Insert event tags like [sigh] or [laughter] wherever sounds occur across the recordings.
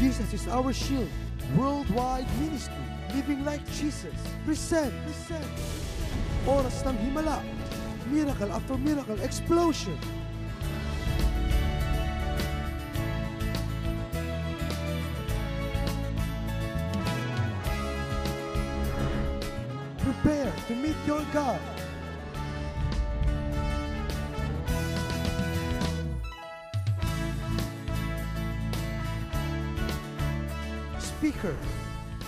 Jesus is our shield. Worldwide ministry. Living like Jesus. Present. Present. Oras ng Himala. Miracle after miracle explosion. Prepare to meet your God. Speaker,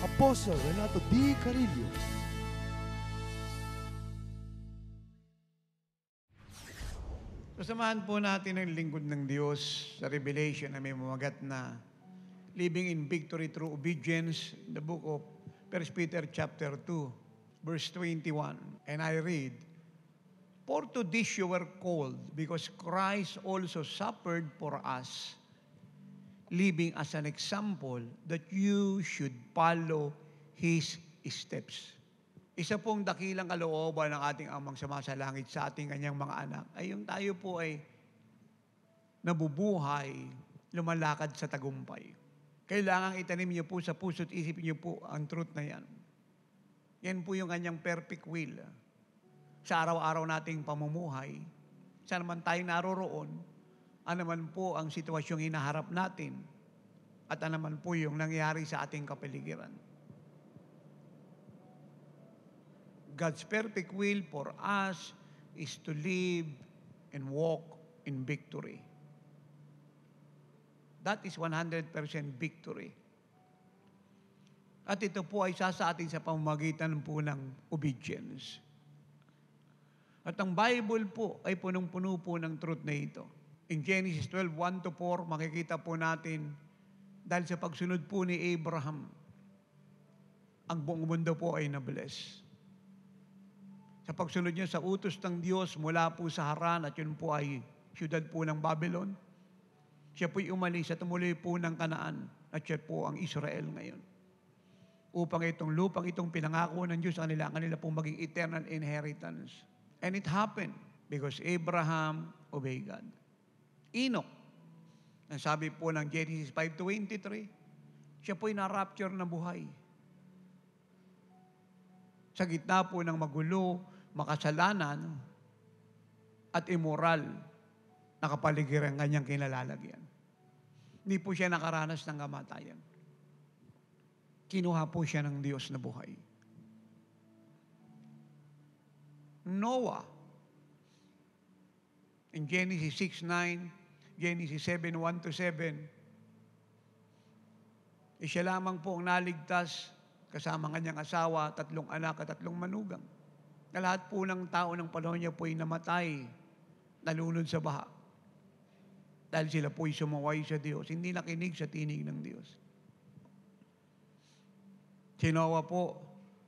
Apostle Renato D. Carillo. Kasamahan po natin ang lingkod ng Diyos sa Revelation na may mamagat na Living in Victory Through Obedience, the book of 1 Peter chapter 2, verse 21. And I read, For to this you were called, because Christ also suffered for us, living as an example that you should follow His steps. Isa pong dakilang kalooban ng ating amang langit sa ating kanyang mga anak ay yung tayo po ay nabubuhay, lumalakad sa tagumpay. Kailangang itanim niyo po sa puso't isip niyo po ang truth na yan. Yan po yung kanyang perfect will. Sa araw-araw nating pamumuhay, saan man tayo naroroon, ano man po ang sitwasyong hinaharap natin, at ano man po yung nangyari sa ating kapaligiran. God's perfect will for us is to live and walk in victory. That is 100% victory. At ito po ay sasa atin sa pamamagitan po ng obedience. At ang Bible po ay punong-puno po ng truth na ito. In Genesis 12, 1 to 4, makikita po natin dahil sa pagsunod po ni Abraham, ang buong mundo po ay na-bless sa pagsunod niya sa utos ng Diyos mula po sa Haran at yun po ay siyudad po ng Babylon. Siya po'y umalis at tumuloy po ng Kanaan at siya po ang Israel ngayon. Upang itong lupang itong pinangako ng Diyos sa kanila, kanila pong maging eternal inheritance. And it happened because Abraham obeyed God. Enoch, ang sabi po ng Genesis 5.23, siya po'y na-rapture na buhay. Sa gitna po ng magulo, makasalanan at immoral na kapaligiran kanyang kinalalagyan. Hindi po siya nakaranas ng kamatayan. Kinuha po siya ng Diyos na buhay. Noah, in Genesis 6.9, Genesis 7.1 to 7, eh, siya lamang po ang naligtas kasama kanyang asawa, tatlong anak at tatlong manugang na lahat po ng tao ng panahon niya po ay namatay, nalunod sa baha. Dahil sila po ay sumaway sa Diyos, hindi nakinig sa tinig ng Diyos. Si Noah po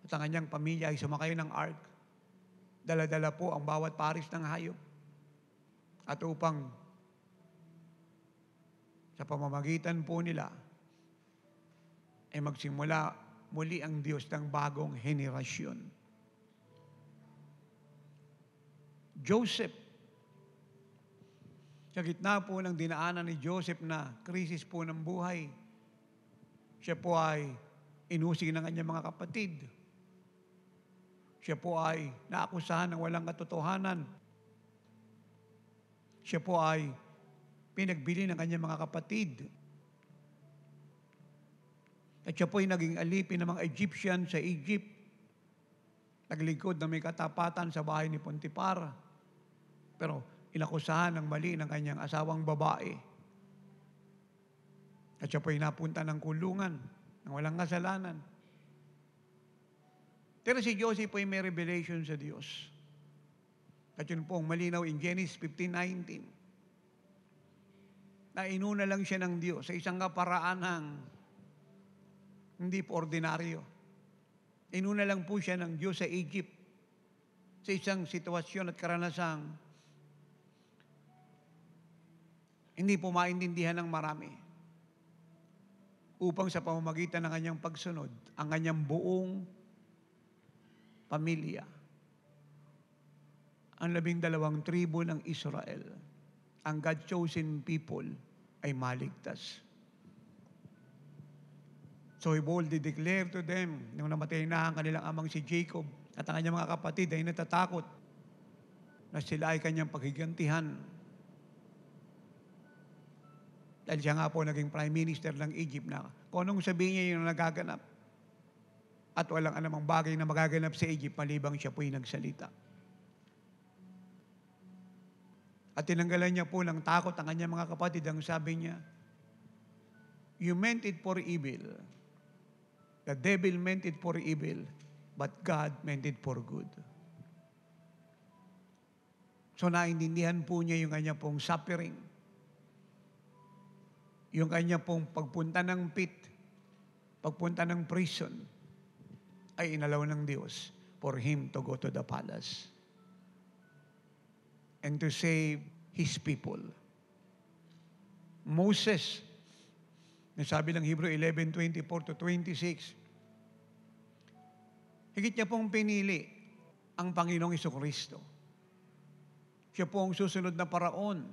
at ang kanyang pamilya ay sumakay ng ark. Dala-dala po ang bawat paris ng hayop. At upang sa pamamagitan po nila ay magsimula muli ang Diyos ng bagong henerasyon. Joseph. Sa gitna po ng dinaanan ni Joseph na krisis po ng buhay, siya po ay inusig ng kanyang mga kapatid. Siya po ay naakusahan ng walang katotohanan. Siya po ay pinagbili ng kanyang mga kapatid. At siya po ay naging alipin ng mga Egyptian sa Egypt. Naglingkod na may katapatan sa bahay ni Pontipar. Pero inakusahan ng mali ng kanyang asawang babae. At siya po'y napunta ng kulungan ng walang kasalanan. Pero si Joseph po'y may revelation sa Diyos. At yun po ang malinaw in Genesis 15.19 na inuna lang siya ng Diyos sa isang kaparaan ng hindi po ordinaryo. Inuna lang po siya ng Diyos sa Egypt sa isang sitwasyon at karanasang hindi po maintindihan ng marami. Upang sa pamamagitan ng kanyang pagsunod, ang kanyang buong pamilya, ang labing dalawang tribo ng Israel, ang God-chosen people, ay maligtas. So he boldly declared to them, nung namatay na ang kanilang amang si Jacob at ang kanyang mga kapatid ay natatakot na sila ay kanyang paghigantihan. Dahil siya nga po naging prime minister ng Egypt na kung anong sabihin niya yung nagaganap. At walang anumang bagay na magaganap sa Egypt malibang siya po'y nagsalita. At tinanggalan niya po ng takot ang kanyang mga kapatid. Ang sabi niya, You meant it for evil. The devil meant it for evil, but God meant it for good. So naintindihan po niya yung kanya pong suffering. Yung kanya pong pagpunta ng pit, pagpunta ng prison, ay inalaw ng Diyos for him to go to the palace and to save his people. Moses, nasabi ng Hebrew 11:24 to 26, higit niya pong pinili ang Panginoong Kristo. Siya po ang susunod na paraon.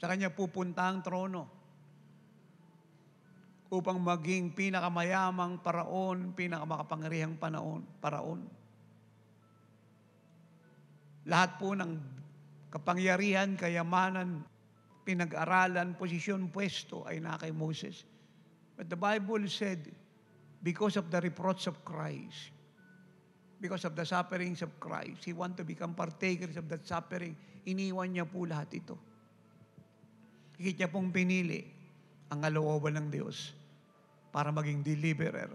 Sa kanya pupunta ang trono upang maging pinakamayamang paraon, pinakamakapangyarihang panaon, paraon. Lahat po ng kapangyarihan, kayamanan, pinag-aralan, posisyon, pwesto ay na kay Moses. But the Bible said, because of the reproach of Christ, because of the sufferings of Christ, He want to become partakers of that suffering, iniwan niya po lahat ito. Higit niya pong pinili ang kalooban ng Diyos para maging deliverer.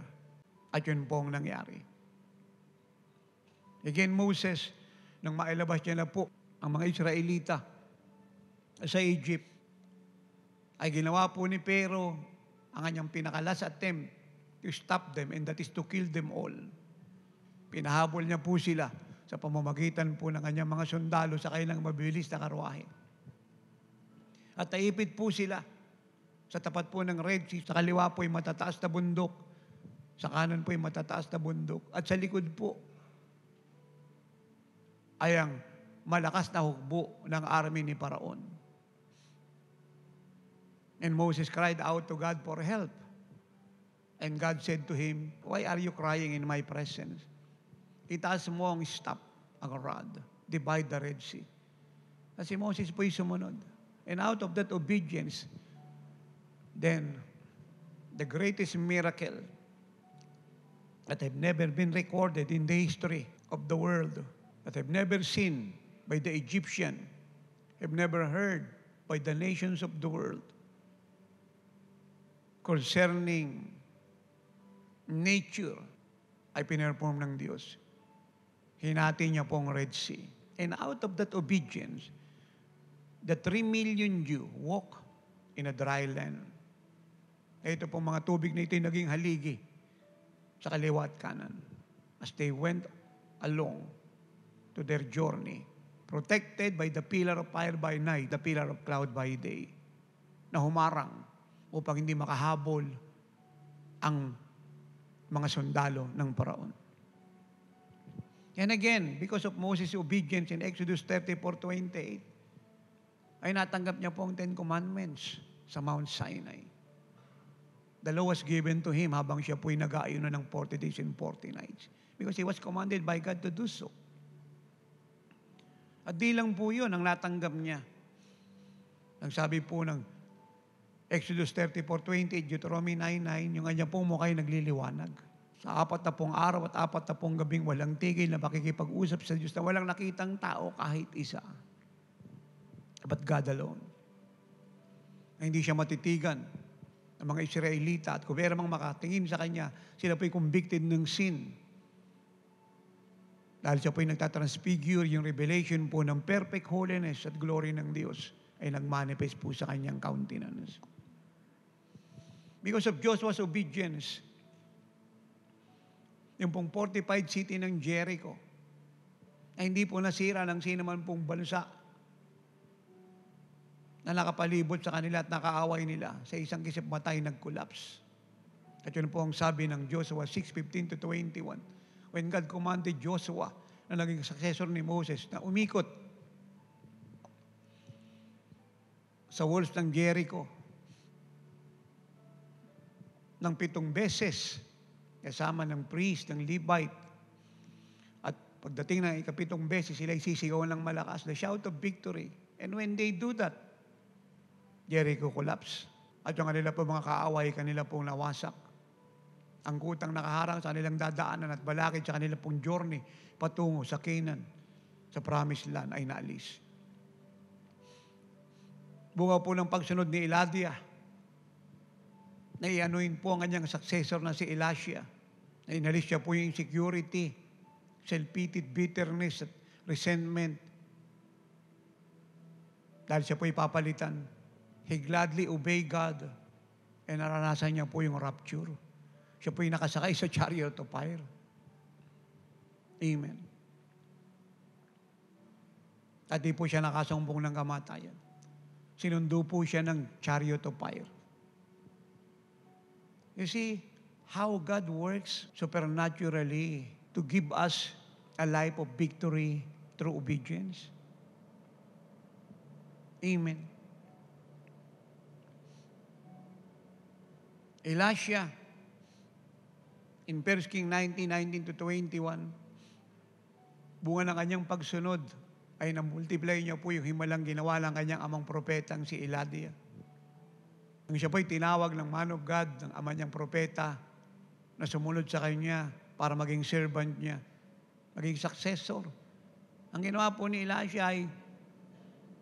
At yun po ang nangyari. Again, Moses, nang mailabas niya na po ang mga Israelita sa Egypt, ay ginawa po ni Pero ang kanyang pinakalas attempt to stop them and that is to kill them all. Pinahabol niya po sila sa pamamagitan po ng kanyang mga sundalo sa kanilang mabilis na karwahe. At naipit po sila sa tapat po ng Red Sea, sa kaliwa po ay matataas na bundok, sa kanan po ay matataas na bundok, at sa likod po ay ang malakas na hukbo ng army ni Paraon. And Moses cried out to God for help. And God said to him, Why are you crying in my presence? Itaas mo ang staff, ang rod, divide the Red Sea. At si Moses po'y sumunod. And out of that obedience, then the greatest miracle that have never been recorded in the history of the world, that have never seen by the Egyptian, have never heard by the nations of the world, concerning nature, ay pinerform ng Diyos. Hinati niya pong Red Sea. And out of that obedience, the three million Jew walk in a dry land. Ito pong mga tubig na ito naging haligi sa kaliwa at kanan as they went along to their journey, protected by the pillar of fire by night, the pillar of cloud by day, na humarang upang hindi makahabol ang mga sundalo ng paraon. And again, because of Moses' obedience in Exodus 34:28, ay natanggap niya po ang Ten Commandments sa Mount Sinai. The law was given to him habang siya po'y nag-aayuno ng 40 days and 40 nights. Because he was commanded by God to do so. At di lang po yun ang natanggap niya. Ang sabi po ng Exodus 34:28, Deuteronomy 9:9, yung kanya pong mukha nagliliwanag. Sa apat na pong araw at apat na pong gabing walang tigil na pakikipag-usap sa Diyos na walang nakitang tao kahit isa. But God alone. Na hindi siya matitigan ng mga Israelita at kung meron mang makatingin sa Kanya, sila po'y convicted ng sin. Dahil siya po'y nagtatransfigure yung revelation po ng perfect holiness at glory ng Diyos ay nagmanifest po sa kanyang countenance. Because of Joshua's obedience, yung pong fortified city ng Jericho, ay hindi po nasira ng sino man pong bansa na nakapalibot sa kanila at nakaaway nila sa isang kisip matay nag-collapse. At yun po ang sabi ng Joshua 6.15 to 21. When God commanded Joshua na naging successor ni Moses na umikot sa walls ng Jericho ng pitong beses kasama ng priest, ng Levite. At pagdating ng ikapitong beses, sila sisigaw ng malakas, the shout of victory. And when they do that, Jericho collapse. At yung kanila po mga kaaway, kanila pong nawasak. Ang kutang nakaharang sa kanilang dadaanan at balakid sa kanila pong journey patungo sa Canaan, sa promised land ay naalis. Bunga po ng pagsunod ni Eladia, na ianuin po ang kanyang successor na si Elisha, na inalis siya po yung insecurity, self-pity, bitterness, at resentment. Dahil siya po ipapalitan, he gladly obey God, and naranasan niya po yung rapture. Siya po nakasakay sa chariot of fire. Amen. At di po siya nakasumbong ng kamatayan. Sinundo po siya ng chariot of fire. You see how God works supernaturally to give us a life of victory through obedience. Amen. Elisha, in 1 King 19, 19 to 21, bunga ng kanyang pagsunod ay na-multiply niya po yung himalang ginawa ng kanyang amang propetang si Eladia. Nang siya po'y tinawag ng man of God, ng ama niyang propeta, na sumunod sa kanya para maging servant niya, maging successor. Ang ginawa po ni Elisha ay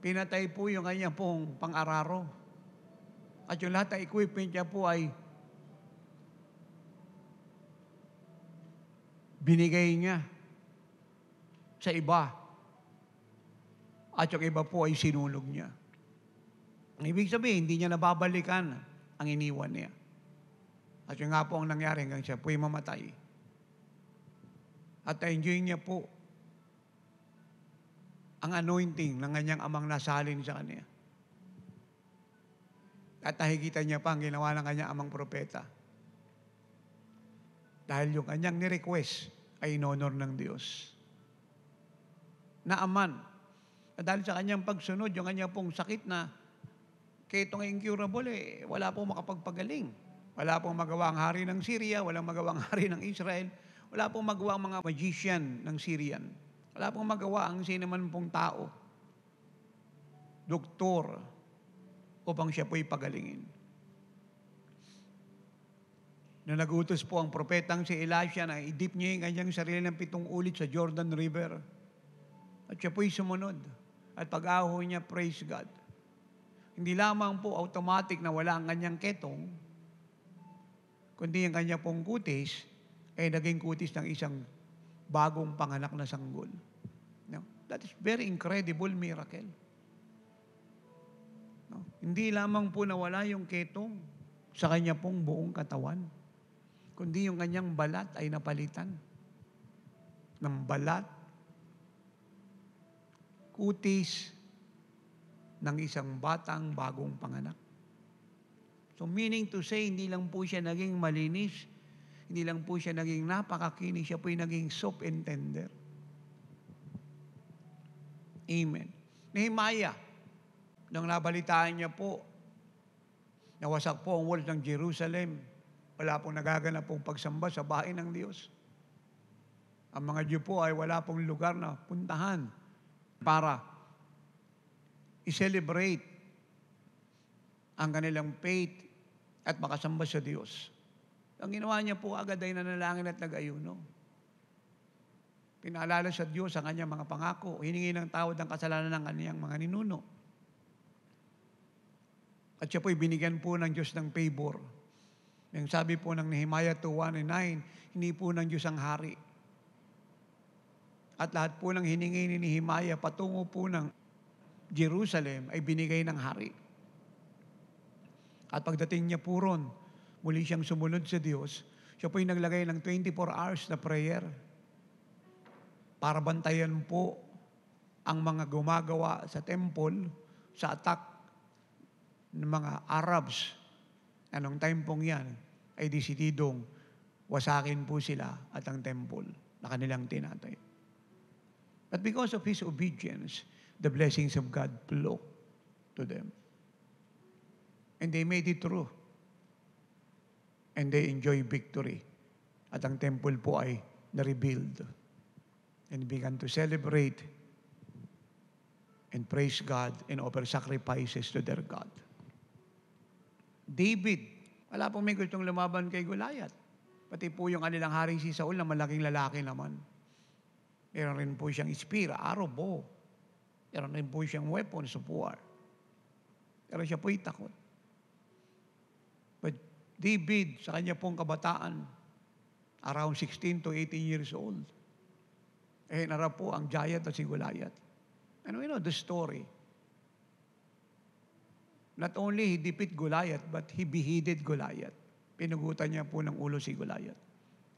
pinatay po yung kanya pong pang-araro. At yung lahat ng equipment niya po ay binigay niya sa iba. At yung iba po ay sinulog niya. Ang ibig sabihin, hindi niya nababalikan ang iniwan niya. At yung nga po ang nangyari hanggang siya po'y mamatay. At na-enjoy niya po ang anointing ng kanyang amang nasalin sa kanya. At nakikita niya pa ang ginawa ng kanyang amang propeta. Dahil yung kanyang ni-request ay inonor ng Diyos. Naaman. At dahil sa kanyang pagsunod, yung kanyang pong sakit na ketong incurable, eh, wala pong makapagpagaling. Wala pong magawa ang hari ng Syria, walang magawa ang [laughs] hari ng Israel, wala pong magawa ang mga magician ng Syrian. Wala pong magawa ang sino man pong tao, doktor, upang siya po'y pagalingin. Nung nagutos po ang propetang si Elisha na idip niya yung kanyang sarili ng pitong ulit sa Jordan River. At siya po'y sumunod. At pag-aho niya, praise God. Hindi lamang po automatic na wala ang kanyang ketong, kundi ang kanya pong kutis ay naging kutis ng isang bagong panganak na sanggol. No? That is very incredible miracle. No? Hindi lamang po nawala yung ketong sa kanya pong buong katawan, kundi yung kanyang balat ay napalitan ng balat, kutis ng isang batang bagong panganak. So meaning to say, hindi lang po siya naging malinis, hindi lang po siya naging napakakinis, siya po'y naging soap and tender. Amen. Nehemiah, nang nabalitaan niya po, nawasak po ang walls ng Jerusalem, wala pong nagaganap pong pagsamba sa bahay ng Diyos. Ang mga Diyo po ay wala pong lugar na puntahan para i-celebrate ang kanilang faith at makasamba sa Diyos. Ang ginawa niya po agad ay nanalangin at nag-ayuno. Pinaalala sa Diyos ang kanyang mga pangako. Hiningi ng tawad ang kasalanan ng kanyang mga ninuno. At siya po'y binigyan po ng Diyos ng favor. Yung sabi po ng Nehemiah 2.1 and 9, hindi po ng Diyos ang hari. At lahat po ng hiningi ni Nehemiah patungo po ng Jerusalem ay binigay ng hari. At pagdating niya po ron, muli siyang sumunod sa Diyos, siya po'y naglagay ng 24 hours na prayer para bantayan po ang mga gumagawa sa temple sa attack ng mga Arabs. Anong time pong yan ay desididong wasakin po sila at ang temple na kanilang tinatay. But because of his obedience, the blessings of God flow to them. And they made it true. And they enjoy victory. At ang temple po ay na-rebuild. And began to celebrate and praise God and offer sacrifices to their God. David, wala pong may gustong lumaban kay Goliath. Pati po yung kanilang hari si Saul na malaking lalaki naman. Meron rin po siyang ispira, arrow, bow. Meron rin po siyang weapons of war. Pero siya po'y takot. But David, sa kanya pong kabataan, around 16 to 18 years old, eh narap po ang giant na si Goliath. And we know the story. Not only he defeat Goliath, but he beheaded Goliath. Pinugutan niya po ng ulo si Goliath.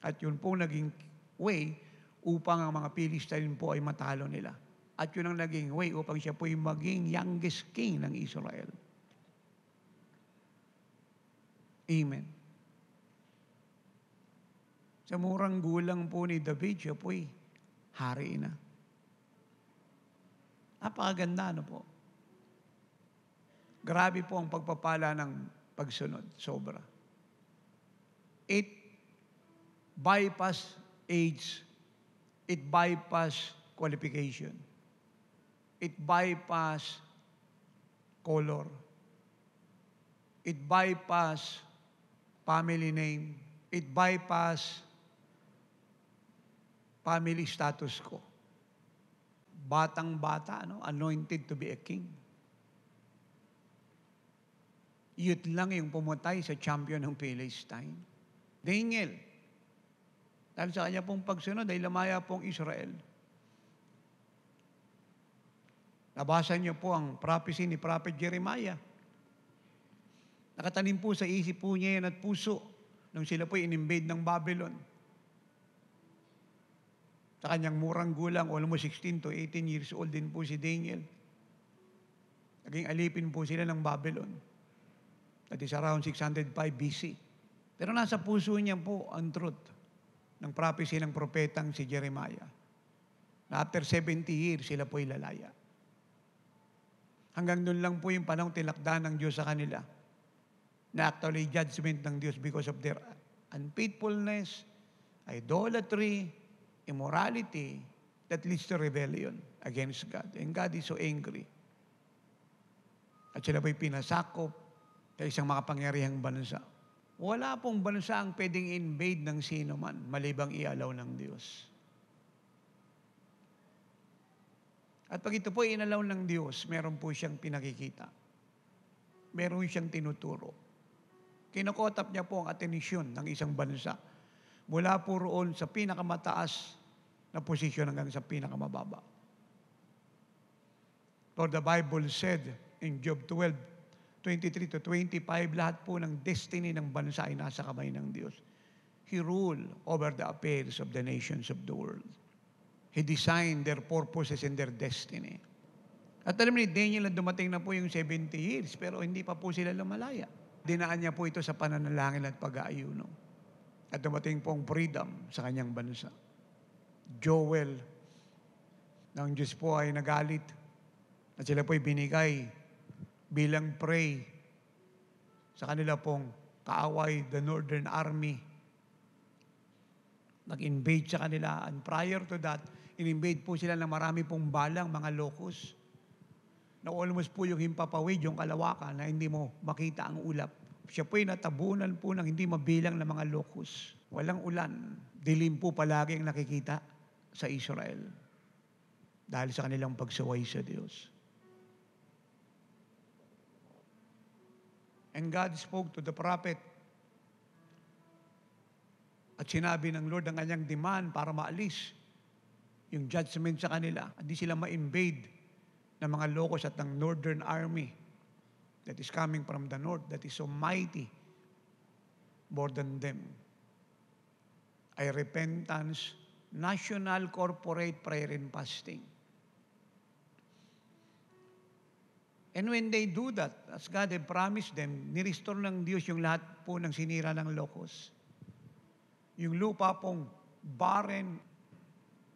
At yun po naging way upang ang mga Philistine po ay matalo nila. At yun ang naging way upang siya po ay maging youngest king ng Israel. Amen. Sa murang gulang po ni David, siya po ay hari na. Napakaganda, ano po? Grabe po ang pagpapala ng pagsunod. Sobra. It bypass age. It bypass qualification. It bypass color. It bypass family name. It bypass family status ko. Batang-bata, ano? anointed to be a king. Youth lang yung pumatay sa champion ng Palestine. Daniel. Dahil sa kanya pong pagsunod ay lamaya pong Israel. Nabasa niyo po ang prophecy ni Prophet Jeremiah. Nakatanim po sa isip po niya yan at puso nung sila po in-invade ng Babylon. Sa kanyang murang gulang, almost 16 to 18 years old din po si Daniel. Naging alipin po sila ng Babylon. That is around 605 BC. Pero nasa puso niya po ang truth ng prophecy ng propetang si Jeremiah. Na after 70 years, sila po ilalaya. Hanggang doon lang po yung panahon tinakda ng Diyos sa kanila. Na actually judgment ng Diyos because of their unfaithfulness, idolatry, immorality, that leads to rebellion against God. And God is so angry. At sila po'y pinasakop sa isang makapangyarihang bansa. Wala pong bansa ang pwedeng invade ng sino man, malibang ialaw ng Diyos. At pag ito po inalaw ng Diyos, meron po siyang pinakikita. Meron siyang tinuturo. Kinokotap niya po ang atensyon ng isang bansa. Mula po roon sa pinakamataas na posisyon hanggang sa pinakamababa. For the Bible said in Job 12, 23 to 25, lahat po ng destiny ng bansa ay nasa kamay ng Diyos. He rule over the affairs of the nations of the world. He designed their purposes and their destiny. At alam ni Daniel na dumating na po yung 70 years, pero hindi pa po sila lumalaya. Dinaan niya po ito sa pananalangin at pag-aayuno. At dumating po ang freedom sa kanyang bansa. Joel, ng Diyos po ay nagalit at sila po ay binigay bilang prey sa kanila pong kaaway, the Northern Army. Nag-invade sa kanila. And prior to that, in-invade po sila ng marami pong balang, mga locust. Na almost po yung himpapawid, yung kalawakan, na hindi mo makita ang ulap. Siya po'y natabunan po ng hindi mabilang na mga locust. Walang ulan. Dilim po palagi ang nakikita sa Israel. Dahil sa kanilang pagsuway sa Diyos. And God spoke to the prophet. At sinabi ng Lord ang kanyang demand para maalis yung judgment sa kanila. Hindi sila ma-invade ng mga locos at ng Northern Army that is coming from the north that is so mighty more than them. Ay repentance, national corporate prayer and fasting. And when they do that, as God had promised them, nirestore ng Diyos yung lahat po ng sinira ng locos. Yung lupa pong barren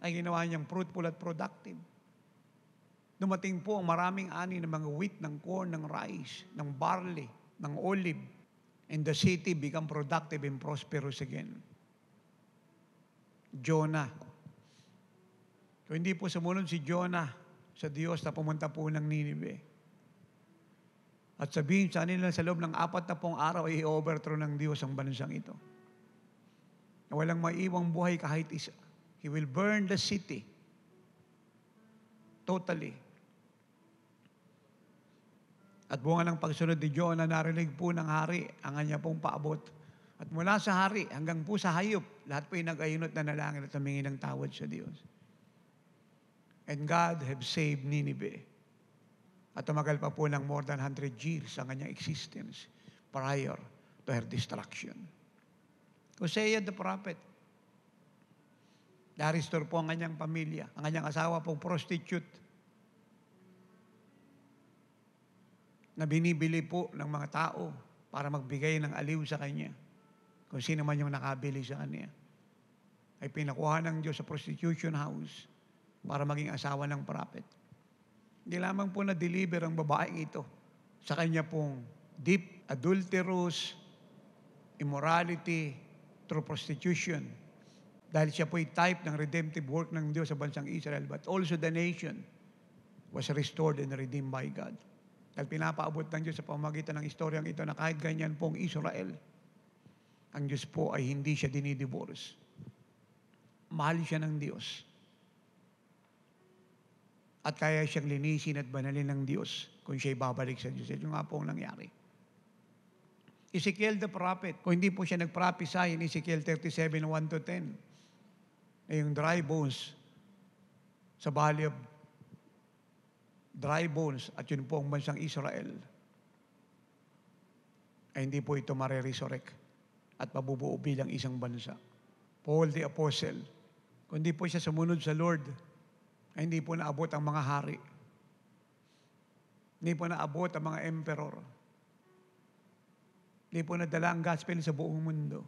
ay ginawa niyang fruitful at productive. Dumating po ang maraming ani ng mga wheat, ng corn, ng rice, ng barley, ng olive. and the city become productive and prosperous again. Jonah. Kung hindi po sumunod si Jonah sa Diyos na pumunta po ng Ninive, at sabihin sa nila sa loob ng apat na pong araw ay i-overthrow ng Diyos ang bansang ito. Na walang maiwang buhay kahit isa. He will burn the city. Totally. At bunga ng pagsunod ni Jonah, narinig po ng hari ang kanya pong paabot. At mula sa hari hanggang po sa hayop, lahat po ay nag-ayunot na nalangin at humingi ng tawad sa Diyos. And God have saved Nineveh. At tumagal pa po ng more than 100 years ang kanyang existence prior to her destruction. Hosea the prophet, na-restore po ang kanyang pamilya. Ang kanyang asawa po prostitute. Na binibili po ng mga tao para magbigay ng aliw sa kanya. Kung sino man yung nakabili sa kanya. Ay pinakuha ng Diyos sa prostitution house para maging asawa ng prophet. Hindi lamang po na-deliver ang babaeng ito sa kanya pong deep, adulterous, immorality, through prostitution. Dahil siya po'y type ng redemptive work ng Diyos sa bansang Israel, but also the nation was restored and redeemed by God. Dahil pinapaabot ng Diyos sa pamagitan ng istoryang ito na kahit ganyan pong Israel, ang Diyos po ay hindi siya dinidivorce. Mahal siya ng Diyos. At kaya siyang linisin at banalin ng Diyos kung siya'y babalik sa Diyos. Ito nga po ang nangyari. Ezekiel the prophet, kung hindi po siya nag-prophesy in Ezekiel 37, 1 to 10, ay yung dry bones sa valley of dry bones at yun po ang bansang Israel ay hindi po ito mare-resurrect at mabubuo bilang isang bansa. Paul the Apostle, kung hindi po siya sumunod sa Lord, ay hindi po naabot ang mga hari. Hindi po naabot ang mga emperor. Hindi po nadala ang gospel sa buong mundo.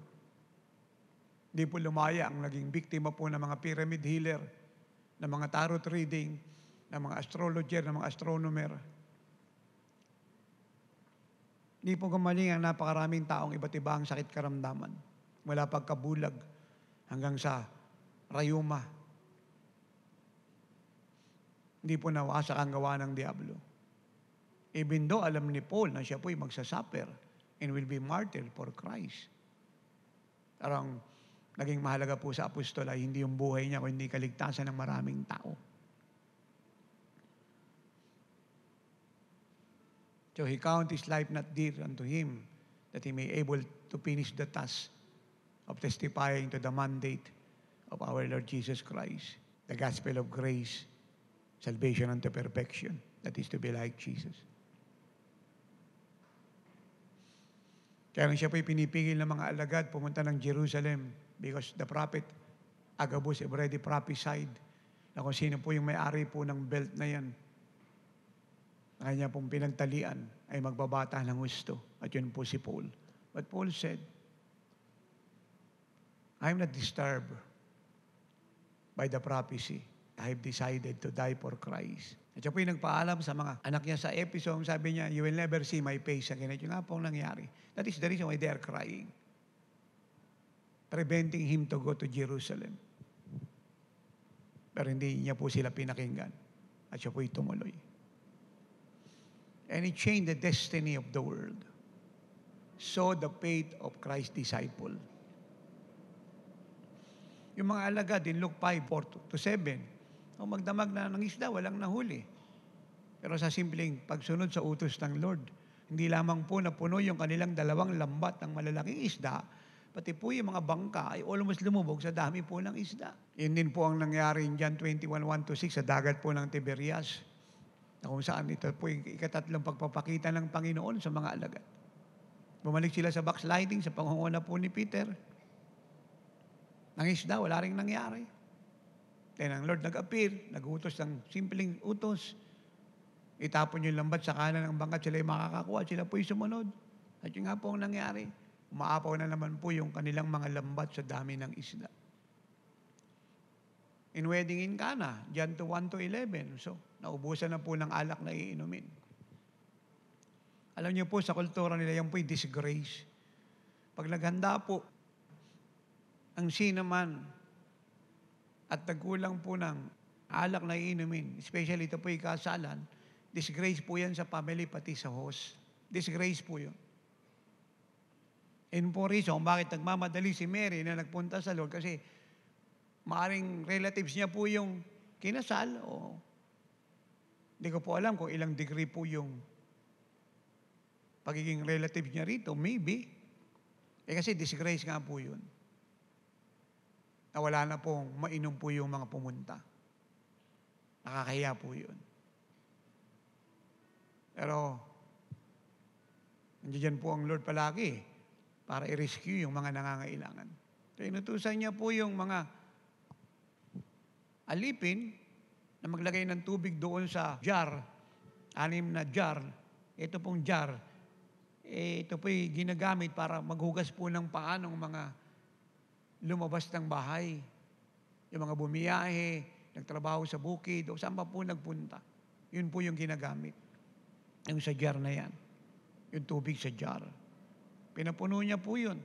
Hindi po lumaya ang naging biktima po ng mga pyramid healer, ng mga tarot reading, ng mga astrologer, ng mga astronomer. Hindi po gumaling ang napakaraming taong iba't iba ang sakit karamdaman. Mula pagkabulag hanggang sa rayuma. Hindi po nawasak ang gawa ng Diablo. Even though alam ni Paul na siya po'y magsasuffer and will be martyred for Christ. Parang naging mahalaga po sa apostol ay hindi yung buhay niya, kundi kaligtasan ng maraming tao. So he count his life not dear unto him, that he may able to finish the task of testifying to the mandate of our Lord Jesus Christ, the gospel of grace, salvation unto perfection, that is to be like Jesus. Kaya siya po'y pinipigil ng mga alagad, pumunta ng Jerusalem because the prophet Agabus already prophesied na kung sino po yung may-ari po ng belt na yan, na kanya pong pinagtalian ay magbabata ng gusto. At yun po si Paul. But Paul said, I'm not disturbed by the prophecy. I have decided to die for Christ. At siya po yung nagpaalam sa mga anak niya sa episode, sabi niya, you will never see my face again. At yun nga po ang nangyari. That is the reason why they are crying. Preventing him to go to Jerusalem. Pero hindi niya po sila pinakinggan. At siya po'y tumuloy. And he changed the destiny of the world. So the fate of Christ's disciple. Yung mga alagad in Luke 5, 4 to 7, o magdamag na ng isda, walang nahuli. Pero sa simpleng pagsunod sa utos ng Lord, hindi lamang po napuno yung kanilang dalawang lambat ng malalaking isda, pati po yung mga bangka ay almost lumubog sa dami po ng isda. Yun din po ang nangyari in John 21, 1 to 6 sa dagat po ng Tiberias, na kung saan ito po yung ikatatlong pagpapakita ng Panginoon sa mga alagad. Bumalik sila sa backsliding sa pangunguna po ni Peter. Nang isda, wala rin nangyari. Then ang Lord nag-appear, nag-utos ng simpleng utos. Itapon yung lambat sa kanan ng bangkat, sila yung makakakuha, sila po yung sumunod. At yun nga po ang nangyari. Umaapaw na naman po yung kanilang mga lambat sa dami ng isda. In wedding in Cana, John to 1 to 11. So, naubusan na po ng alak na iinumin. Alam niyo po, sa kultura nila, yan po'y disgrace. Pag naghanda po, ang sinaman at nagkulang po ng alak na iinumin, especially ito po yung kasalan, disgrace po yan sa family pati sa host. Disgrace po yun. And po reason bakit nagmamadali si Mary na nagpunta sa Lord kasi maaring relatives niya po yung kinasal o hindi ko po alam kung ilang degree po yung pagiging relative niya rito. Maybe. Eh kasi disgrace nga po yun. Na wala na pong mainom po yung mga pumunta. Nakakahiya po yun. Pero, nandiyan po ang Lord palagi para i-rescue yung mga nangangailangan. So, inutusan niya po yung mga alipin na maglagay ng tubig doon sa jar, anim na jar. Ito pong jar, eh, ito po'y ginagamit para maghugas po ng paa ng mga lumabas ng bahay. Yung mga bumiyahe, nagtrabaho sa bukid, o saan pa po nagpunta. Yun po yung ginagamit. Yung sa jar na yan. Yung tubig sa jar. Pinapuno niya po yun.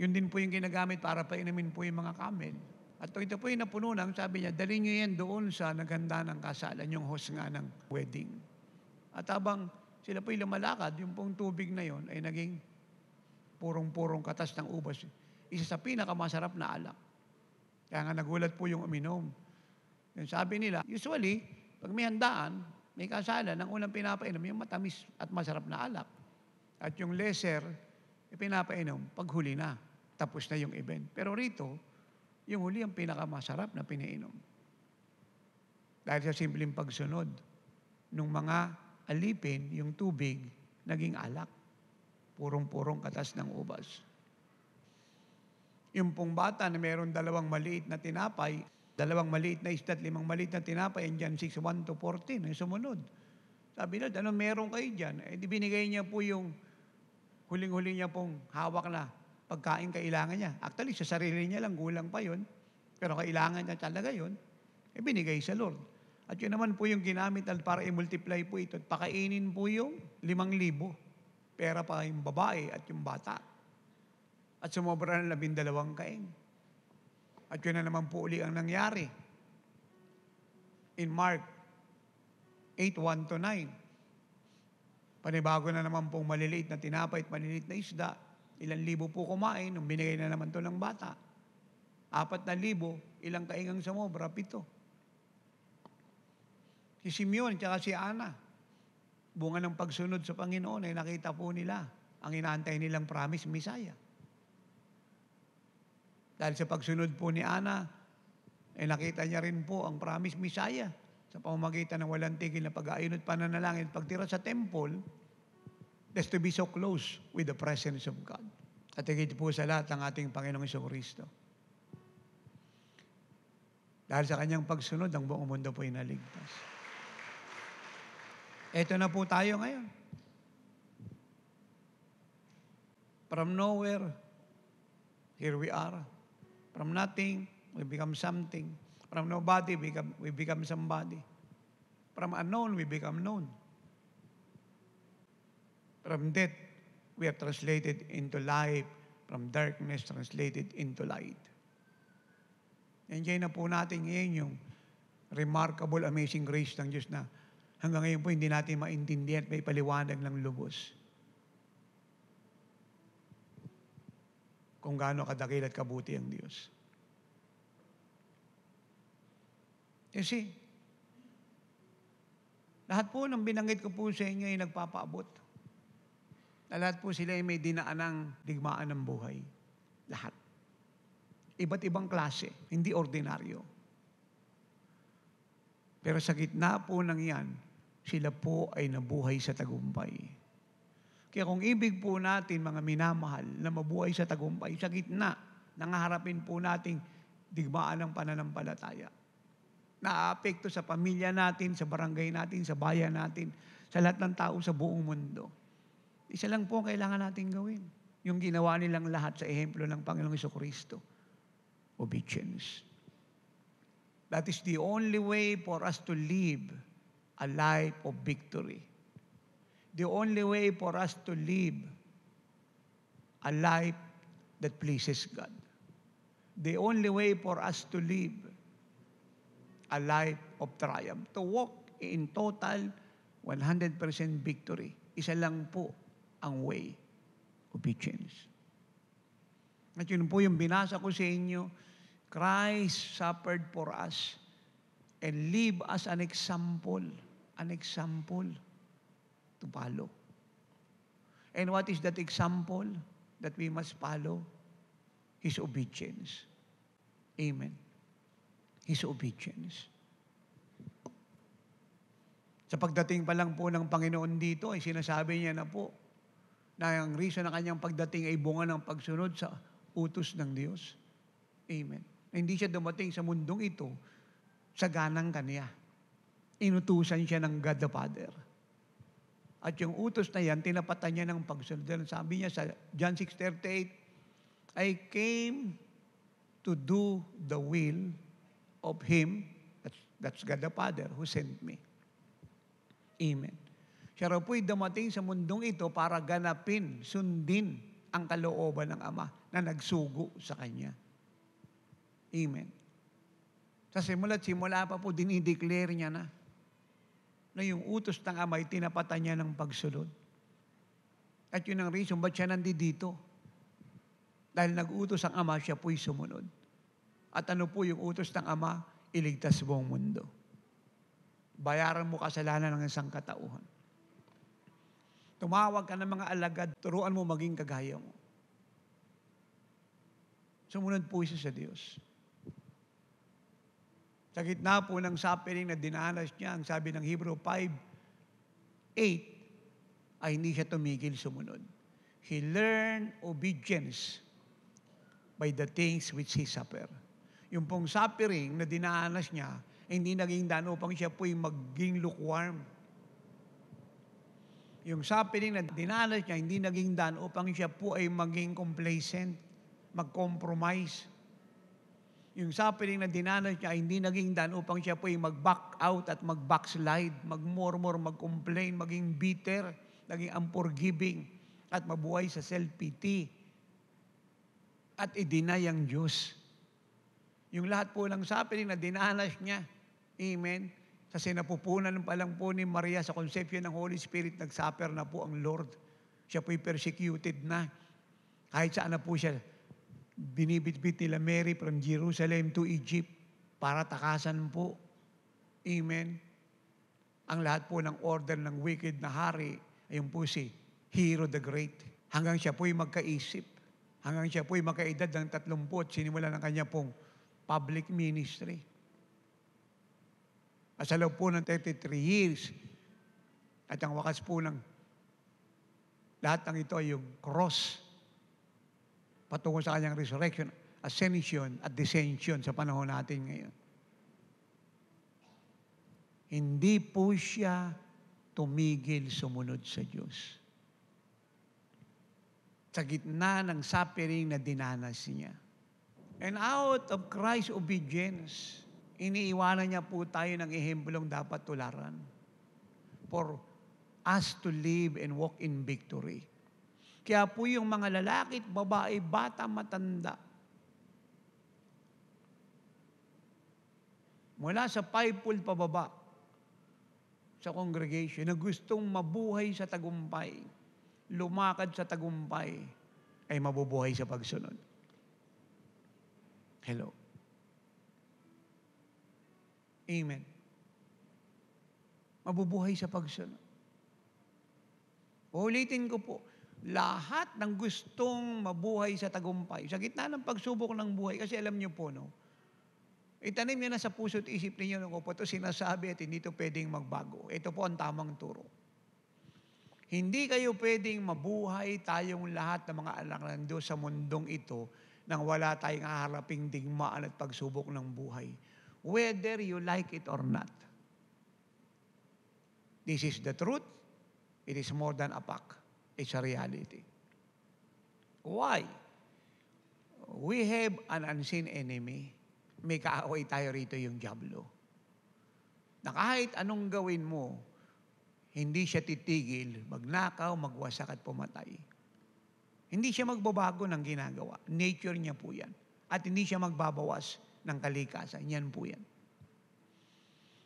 Yun din po yung ginagamit para painumin po yung mga camel. At ito po yung napuno ng, sabi niya, dali niyo yan doon sa naghanda ng kasalan, yung host nga ng wedding. At habang sila po'y lumalakad, yung pong tubig na yon ay naging purong-purong katas ng ubas. Isa sa pinakamasarap na alak. Kaya nga nagulat po yung uminom. Yung sabi nila, usually, pag may handaan, may kasalan, ang unang pinapainom, yung matamis at masarap na alak. At yung lesser, pinapainom pag huli na. Tapos na yung event. Pero rito, yung huli ang pinakamasarap na pinainom. Dahil sa simpleng pagsunod ng mga alipin, yung tubig, naging alak. Purong-purong katas ng ubas. Yung pong bata na meron dalawang maliit na tinapay, dalawang maliit na isda at limang maliit na tinapay, and dyan 6, 1 to 14, yung sumunod. Sabi na, ano meron kayo dyan? Eh, di binigay niya po yung huling-huling niya pong hawak na pagkain kailangan niya. Actually, sa sarili niya lang, gulang pa yun. Pero kailangan niya talaga yun. Eh, binigay sa Lord. At yun naman po yung ginamit para i-multiply po ito. At pakainin po yung limang libo. Pera pa yung babae at yung bata. At sumobra ng labindalawang kain. At yun na naman po uli ang nangyari. In Mark 8, 1 to 9. Panibago na naman pong maliliit na tinapay at maliliit na isda. Ilang libo po kumain, nung binigay na naman to ng bata. Apat na libo, ilang kaingang sumobra, pito. Si Simeon at si Ana, bunga ng pagsunod sa Panginoon ay nakita po nila ang inaantay nilang promise, Messiah. Dahil sa pagsunod po ni Ana, ay nakita niya rin po ang promise Messiah sa pamamagitan ng walang tigil na pag-aayon at pananalangin. Pagtira sa temple, that's to be so close with the presence of God. At higit po sa lahat ng ating Panginoong Kristo. Dahil sa kanyang pagsunod, ang buong mundo po ay naligtas. Ito na po tayo ngayon. From nowhere, here we are. From nothing, we become something. From nobody, we become, we become somebody. From unknown, we become known. From death, we are translated into life. From darkness, translated into light. Enjoy na po natin ngayon yung remarkable, amazing grace ng Diyos na hanggang ngayon po hindi natin maintindihan at may paliwanag ng lubos. Kung gaano kadakil at kabuti ang Diyos. Kasi, lahat po ng binanggit ko po sa inyo ay nagpapaabot. Na lahat po sila ay may dinaan ng digmaan ng buhay. Lahat. Iba't ibang klase, hindi ordinaryo. Pero sa gitna po ng yan, sila po ay nabuhay sa tagumpay. Kaya kung ibig po natin, mga minamahal, na mabuhay sa tagumpay, sa gitna, nangaharapin po nating digmaan ng pananampalataya. Naaapekto sa pamilya natin, sa barangay natin, sa bayan natin, sa lahat ng tao sa buong mundo. Isa lang po ang kailangan natin gawin. Yung ginawa nilang lahat sa ehemplo ng Panginoong Iso Kristo. Obedience. That is the only way for us to live a life of victory. The only way for us to live a life that pleases God. The only way for us to live a life of triumph, to walk in total 100% victory, isa lang po ang way, obedience. At yun po yung binasa ko sa inyo, Christ suffered for us and live as an example, an example to follow. And what is that example that we must follow? His obedience. Amen. His obedience. Sa pagdating pa lang po ng Panginoon dito, ay sinasabi niya na po na ang reason ng kanyang pagdating ay bunga ng pagsunod sa utos ng Diyos. Amen. Hindi siya dumating sa mundong ito sa ganang kanya. Inutusan siya ng God the Father. At yung utos na yan, tinapatan niya ng pagsunod. Dahil Sabi niya sa John 6.38, I came to do the will of Him, that's, that's God the Father, who sent me. Amen. Siya raw po'y dumating sa mundong ito para ganapin, sundin ang kalooban ng Ama na nagsugo sa Kanya. Amen. Sa simula't simula pa po, dinideclare niya na na yung utos ng Ama ay tinapatan niya ng pagsunod. At yun ang reason ba't siya nandito. Dahil nag-utos ang Ama, siya po'y sumunod. At ano po yung utos ng Ama? Iligtas buong mundo. Bayaran mo kasalanan ng isang katauhan. Tumawag ka ng mga alagad, turuan mo maging kagaya mo. Sumunod po siya sa Diyos. Sa gitna po ng suffering na dinanas niya, ang sabi ng Hebrew 5, 8, ay hindi siya tumigil sumunod. He learned obedience by the things which he suffered. Yung pong suffering na dinanas niya, hindi naging daan upang siya po'y maging lukewarm. Yung suffering na dinanas niya, hindi naging daan upang siya po ay maging complacent, mag-compromise. Yung suffering na dinanas niya, hindi naging daan upang siya po ay mag-back out at mag-backslide, mag-murmur, mag-complain, maging bitter, naging unforgiving, at mabuhay sa self-pity. At i-deny ang Diyos. Yung lahat po ng suffering na dinanas niya, Amen. Sa sinapupunan pa lang po ni Maria sa conception ng Holy Spirit, nagsuffer na po ang Lord. Siya po'y persecuted na. Kahit saan na po siya, binibitbit nila Mary from Jerusalem to Egypt para takasan po. Amen. Ang lahat po ng order ng wicked na hari, ayun po si Hero the Great. Hanggang siya po'y magkaisip. Hanggang siya po'y magkaedad ng 30 at sinimula ng kanya pong public ministry. At po ng 33 years, at ang wakas po ng lahat ng ito ay yung cross patungo sa kanyang resurrection, ascension at descension sa panahon natin ngayon. Hindi po siya tumigil sumunod sa Diyos. Sa gitna ng suffering na dinanas niya. And out of Christ's obedience, iniiwanan niya po tayo ng ehemplong dapat tularan for us to live and walk in victory. Kaya po yung mga lalaki babae, bata, matanda, mula sa fivefold pababa sa congregation na gustong mabuhay sa tagumpay, lumakad sa tagumpay, ay mabubuhay sa pagsunod. Hello. Amen. Mabubuhay sa pagsunod. Ulitin ko po, lahat ng gustong mabuhay sa tagumpay, sa gitna ng pagsubok ng buhay, kasi alam niyo po, no, itanim niyo na sa puso at isip ninyo nung po ito sinasabi at hindi ito pwedeng magbago. Ito po ang tamang turo. Hindi kayo pwedeng mabuhay tayong lahat ng mga anak ng Diyos sa mundong ito nang wala tayong haharaping digmaan at pagsubok ng buhay. Whether you like it or not. This is the truth. It is more than a fact. It's a reality. Why? We have an unseen enemy. May kaaway tayo rito yung Diablo. Na kahit anong gawin mo, hindi siya titigil, magnakaw, magwasak at pumatay. Hindi siya magbabago ng ginagawa. Nature niya po yan. At hindi siya magbabawas ng kalikasan. Yan po yan.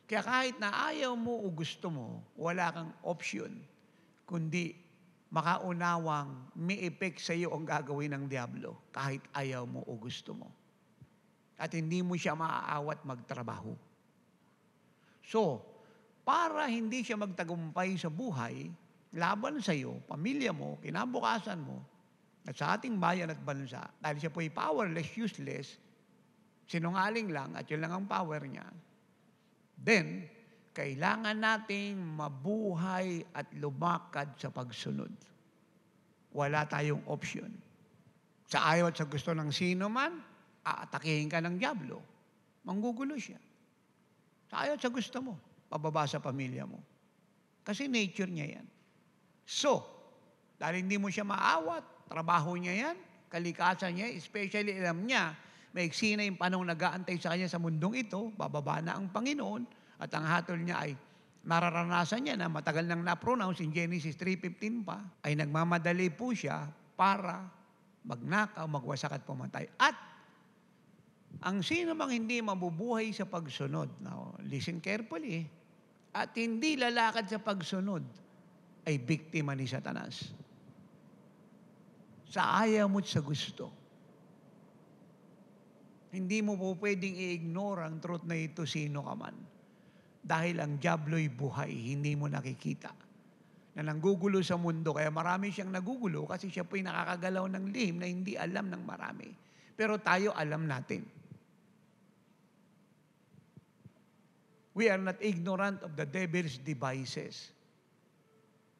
Kaya kahit na ayaw mo o gusto mo, wala kang option, kundi makaunawang may effect sa iyo ang gagawin ng Diablo kahit ayaw mo o gusto mo. At hindi mo siya maaawat magtrabaho. So, para hindi siya magtagumpay sa buhay, laban sa iyo, pamilya mo, kinabukasan mo, at sa ating bayan at bansa, dahil siya po ay powerless, useless, sinungaling lang at yun lang ang power niya, then, kailangan nating mabuhay at lumakad sa pagsunod. Wala tayong option. Sa ayaw at sa gusto ng sino man, aatakihin ka ng Diablo. Manggugulo siya. Sa ayaw at sa gusto mo, pababa sa pamilya mo. Kasi nature niya yan. So, dahil hindi mo siya maawat, trabaho niya yan, kalikasan niya, especially alam niya, maiksi na yung panong nag-aantay sa kanya sa mundong ito, bababa na ang Panginoon, at ang hatol niya ay nararanasan niya na matagal nang na-pronounce in Genesis 3.15 pa, ay nagmamadali po siya para magnakaw, magwasak at pumatay. At ang sino mang hindi mabubuhay sa pagsunod, now listen carefully, at hindi lalakad sa pagsunod, ay biktima ni Satanas. Sa ayaw mo't sa gusto. Hindi mo po pwedeng i-ignore ang truth na ito sino ka man. Dahil ang Diablo'y buhay, hindi mo nakikita. Na nanggugulo sa mundo, kaya marami siyang nagugulo kasi siya po'y nakakagalaw ng lihim na hindi alam ng marami. Pero tayo alam natin. We are not ignorant of the devil's devices.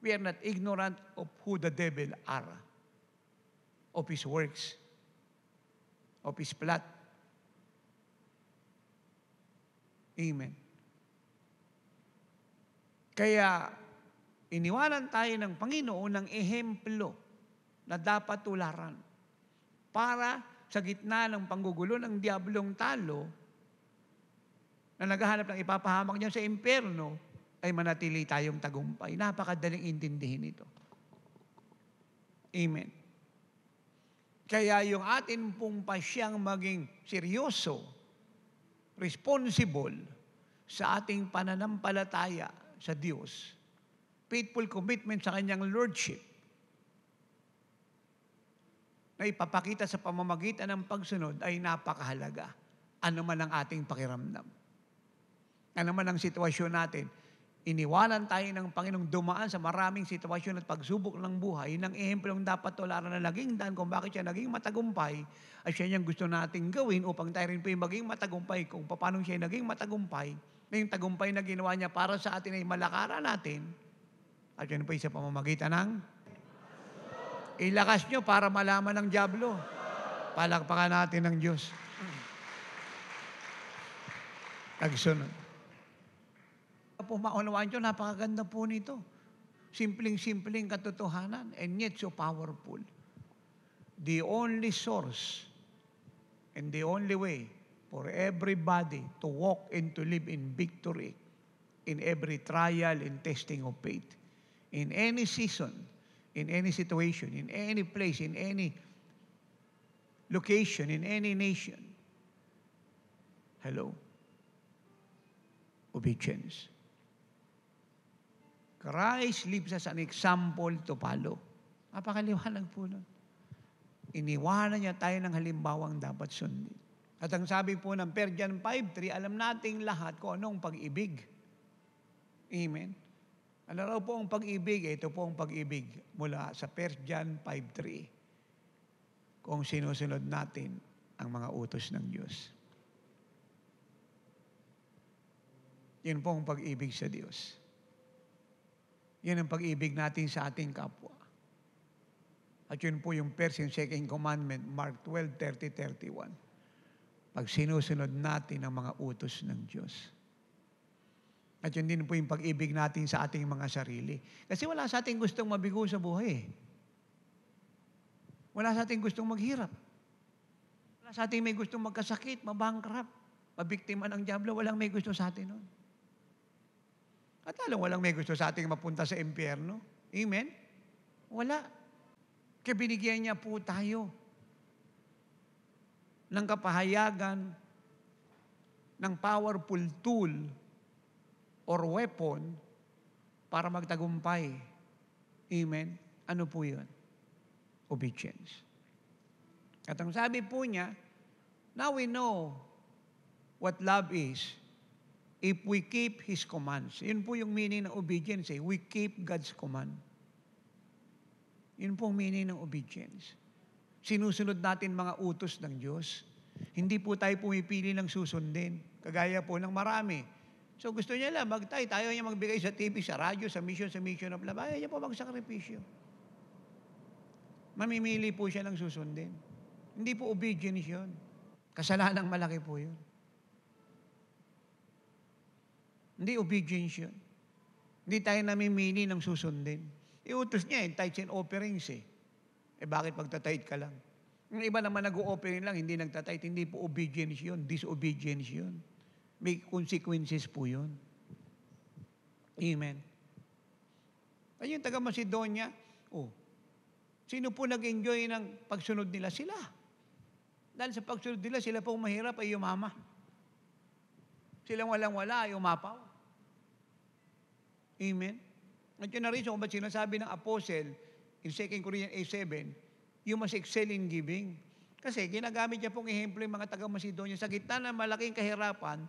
We are not ignorant of who the devil are, of his works, of his plot. Amen. Kaya iniwanan tayo ng Panginoon ng ehemplo na dapat tularan para sa gitna ng panggugulo ng diablong talo na naghahanap ng ipapahamak niya sa impyerno, ay manatili tayong tagumpay. Napakadaling intindihin ito. Amen. Kaya yung atin pong pasyang maging seryoso, responsible sa ating pananampalataya sa Diyos, faithful commitment sa kanyang lordship, na ipapakita sa pamamagitan ng pagsunod ay napakahalaga. Ano man ang ating pakiramdam. Ano man ang sitwasyon natin. Iniwanan tayo ng Panginoong dumaan sa maraming sitwasyon at pagsubok ng buhay ng ehemplong dapat tularan na naging daan kung bakit siya naging matagumpay ay siya niyang gusto nating gawin upang tayo rin po maging matagumpay kung paano siya naging matagumpay na yung tagumpay na ginawa niya para sa atin ay malakaran natin at yun po sa pamamagitan ng ilakas nyo para malaman ng Diablo. Palakpakan natin ng Diyos. Nagsunod. Po maunawaan nyo, napakaganda po nito. Simpleng-simpleng katotohanan and yet so powerful. The only source and the only way for everybody to walk and to live in victory in every trial and testing of faith. In any season, in any situation, in any place, in any location, in any nation. Hello? Obedience. Christ lives as an example to follow. Napakaliwanag po nun. Iniwanan niya tayo ng halimbawang dapat sundin. At ang sabi po ng Persian 5.3, alam nating lahat kung anong pag-ibig. Amen. Ano raw po ang pag-ibig? Ito po ang pag-ibig mula sa Persian 5.3. Kung sinusunod natin ang mga utos ng Diyos. Yun po ang pag-ibig sa Diyos. Yan ang pag-ibig natin sa ating kapwa. At yun po yung first and second commandment, Mark 12, 30, 31. Pag sinusunod natin ang mga utos ng Diyos. At yun din po yung pag-ibig natin sa ating mga sarili. Kasi wala sa ating gustong mabigo sa buhay. Wala sa ating gustong maghirap. Wala sa ating may gustong magkasakit, mabankrupt, mabiktima ng Diablo. Walang may gusto sa atin nun. At lalong walang may gusto sa ating mapunta sa impyerno. Amen? Wala. Kaya binigyan niya po tayo ng kapahayagan ng powerful tool or weapon para magtagumpay. Amen? Ano po yun? Obedience. At ang sabi po niya, now we know what love is if we keep His commands. Yun po yung meaning ng obedience. Eh. We keep God's command. Yun po ang meaning ng obedience. Sinusunod natin mga utos ng Diyos. Hindi po tayo pumipili ng susundin. Kagaya po ng marami. So gusto niya lang magtay. Tayo niya magbigay sa TV, sa radyo, sa mission, sa mission of love. Ayaw niya po magsakripisyo. Mamimili po siya ng susundin. Hindi po obedience yun. Kasalanang malaki po yun. Hindi obedience yun. Hindi tayo namimili ng susundin. Iutos niya eh, tithes and offerings eh. Eh bakit magtatahid ka lang? Yung iba naman nag-offering lang, hindi nagtatahid. Hindi po obedience yun. Disobedience yun. May consequences po yun. Amen. Ay yung taga Macedonia, oh, sino po nag-enjoy ng pagsunod nila? Sila. Dahil sa pagsunod nila, sila pong mahirap ay umama. Silang walang-wala ay umapaw. Amen. At yun na rin kung ba't sinasabi ng apostle in 2 Corinthians 8.7, you must excel in giving. Kasi ginagamit niya pong ehemplo yung mga taga-Macedonia. Sa gitna ng malaking kahirapan,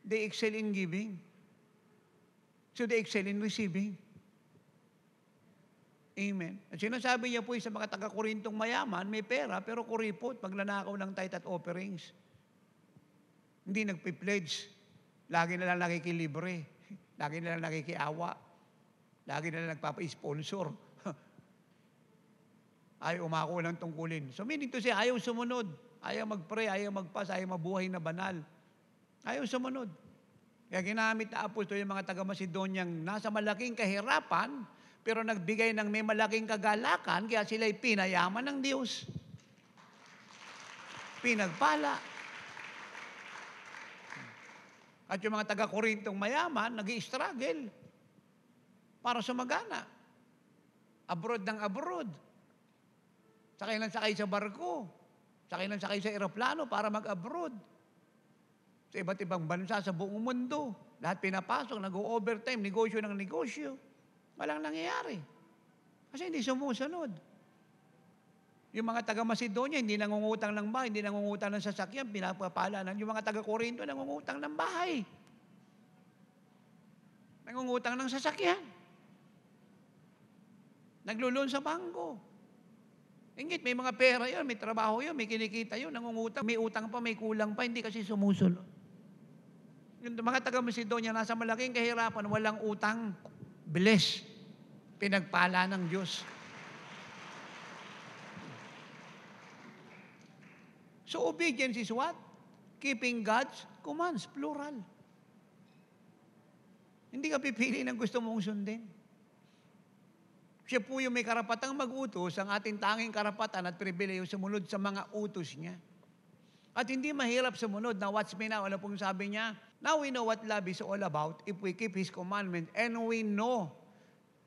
they excel in giving. So they excel in receiving. Amen. At sinasabi niya po sa mga taga-Korintong mayaman, may pera, pero kuripot, magnanakaw ng tithe at offerings. Hindi nagpi-pledge. Lagi na lang nakikilibre. [laughs] Lagi na lang nakikiawa. Lagi na lang nagpapa-sponsor. Ayaw umako ng tungkulin. So meaning to say, ayaw sumunod. Ayaw mag-pray, ayaw magpas, ayaw mabuhay na banal. Ayaw sumunod. Kaya ginamit na apostol yung mga taga-Macedonyang nasa malaking kahirapan, pero nagbigay ng may malaking kagalakan, kaya sila'y pinayaman ng Diyos. Pinagpala. At yung mga taga-Korintong mayaman, nag struggle para sumagana. Abroad ng abroad. Sakay lang sakay sa barko. Sakay lang sakay sa eroplano para mag-abroad. Sa iba't ibang bansa sa buong mundo. Lahat pinapasok, nag-overtime, negosyo ng negosyo. Walang nangyayari. Kasi hindi sumusunod. Yung mga taga-Macedonia, hindi nangungutang ng bahay, hindi nangungutang ng sasakyan, pinapapala ng yung mga taga-Corinto, nangungutang ng bahay. Nangungutang ng sasakyan. Naglulun sa bangko. Ingit, may mga pera yun, may trabaho yun, may kinikita yun, nangungutang, may utang pa, may kulang pa, hindi kasi sumusunod. Yung mga taga-Macedonia, nasa malaking kahirapan, walang utang, bless, pinagpala ng Diyos. So obedience is what? Keeping God's commands, plural. Hindi ka pipili ng gusto mong sundin. Siya po yung may karapatang mag-utos, ang ating tanging karapatan at pribileyo sumunod sa mga utos niya. At hindi mahirap sumunod na watch me now. Ano pong sabi niya? Now we know what love is all about if we keep His commandment and we know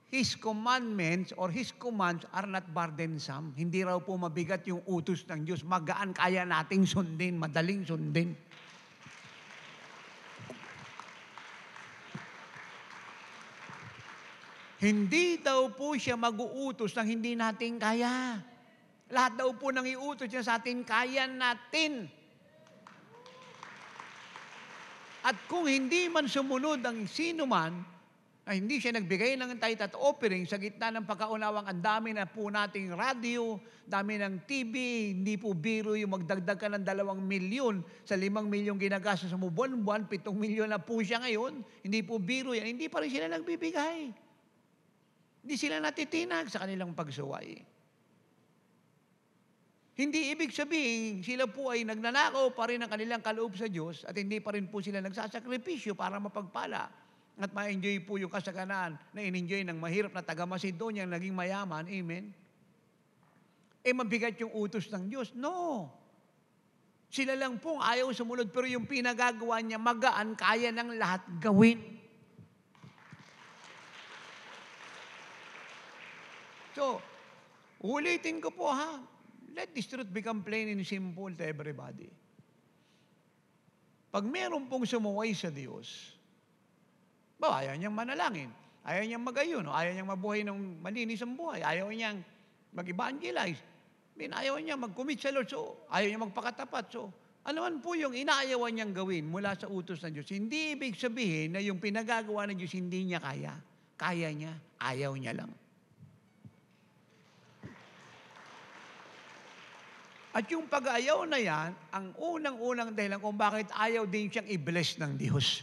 His commandments or His commands are not burdensome. Hindi raw po mabigat yung utos ng Diyos. Magaan kaya nating sundin, madaling sundin. Hindi daw po siya mag-uutos ng hindi natin kaya. Lahat daw po nang iutos niya sa atin, kaya natin. At kung hindi man sumunod ang sino man, na hindi siya nagbigay ng tithe at offering sa gitna ng pagkaunawang ang dami na po nating radio, dami ng TV, hindi po biro yung magdagdag ka ng dalawang milyon sa limang milyon ginagastos mo buwan-buwan, pitong milyon na po siya ngayon, hindi po biro yan, hindi pa rin sila nagbibigay. Hindi sila natitinag sa kanilang pagsuway. Hindi ibig sabihin, sila po ay nagnanakaw pa rin ang kanilang kaloob sa Diyos at hindi pa rin po sila nagsasakripisyo para mapagpala at ma-enjoy po yung kasaganaan na in-enjoy ng mahirap na taga-Macedonia naging mayaman. Amen? Eh, mabigat yung utos ng Diyos. No. Sila lang pong ayaw sumunod, pero yung pinagagawa niya, magaan, kaya ng lahat gawin. So, Ulitin ko po ha. Let this truth become plain and simple to everybody. Pag meron pong sumuway sa Diyos, ba, ayaw niyang manalangin, ayaw niyang magayuno, ayaw niyang mabuhay ng malinis ang buhay, ayaw niyang mag-evangelize, Min, ayaw niya mag-commit sa Lord, so ayaw niya magpakatapat. So, ano man po yung inaayawan niyang gawin mula sa utos ng Diyos, hindi ibig sabihin na yung pinagagawa ng Diyos hindi niya kaya. Kaya niya, ayaw niya lang. At yung pag-ayaw na yan, ang unang-unang dahilan kung bakit ayaw din siyang i-bless ng Diyos.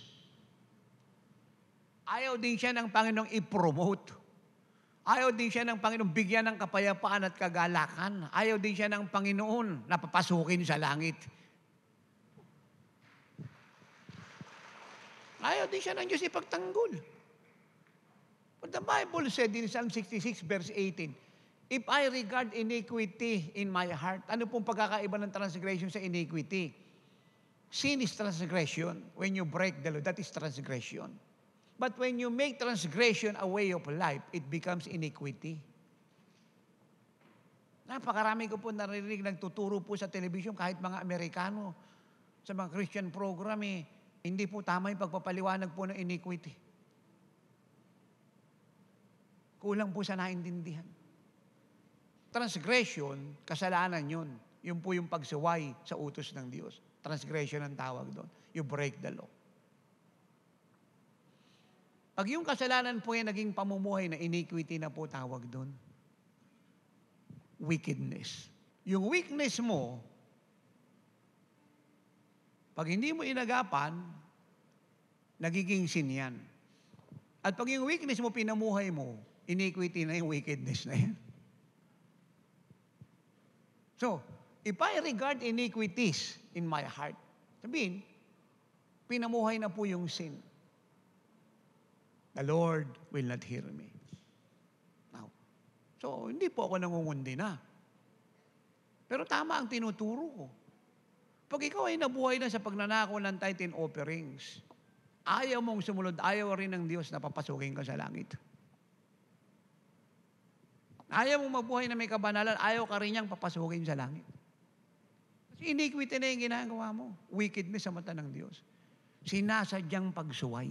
Ayaw din siya ng Panginoong i-promote. Ayaw din siya ng Panginoon bigyan ng kapayapaan at kagalakan. Ayaw din siya ng Panginoon na papasukin sa langit. Ayaw din siya ng Diyos ipagtanggol. But the Bible said in Psalm 66 verse 18, If I regard iniquity in my heart, ano pong pagkakaiba ng transgression sa iniquity? Sin is transgression. When you break the law, that is transgression. But when you make transgression a way of life, it becomes iniquity. Napakarami ko po naririnig, nagtuturo po sa television, kahit mga Amerikano, sa mga Christian program, eh, hindi po tama yung pagpapaliwanag po ng iniquity. Kulang po sa naintindihan. Transgression, kasalanan yun. Yun po yung pagsuway sa utos ng Diyos. Transgression ang tawag doon. You break the law. Pag yung kasalanan po yung naging pamumuhay na iniquity na po tawag doon, wickedness. Yung weakness mo, pag hindi mo inagapan, nagiging sin yan. At pag yung weakness mo pinamuhay mo, iniquity na yung wickedness na yan. So, if I regard iniquities in my heart, sabihin, pinamuhay na po yung sin. The Lord will not hear me. Now, so hindi po ako nangungundi na. Pero tama ang tinuturo ko. Pag ikaw ay nabuhay na sa pagnanakaw ng tithe offerings, ayaw mong sumunod, ayaw rin ng Diyos na papasukin ka sa langit. Ayaw mong mabuhay na may kabanalan, ayaw ka rin niyang papasukin sa langit. Kasi iniquity na yung ginagawa mo. Wickedness sa mata ng Diyos. Sinasadyang pagsuway.